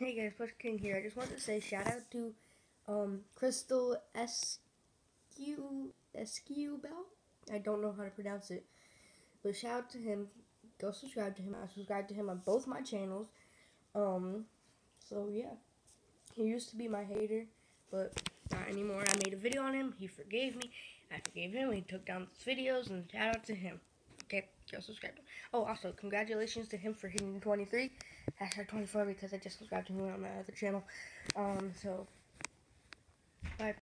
Hey guys, Plush King here. I just wanted to say shout out to um, Crystal SQ SQ Bell. I don't know how to pronounce it, but shout out to him. Go subscribe to him. I subscribe to him on both my channels. Um, so yeah, he used to be my hater, but not anymore. I made a video on him. He forgave me. I forgave him. He took down those videos, and shout out to him. Okay, go subscribe. Oh, also, congratulations to him for hitting 23. Hashtag 24 because I just subscribed to him on my other channel. Um, so.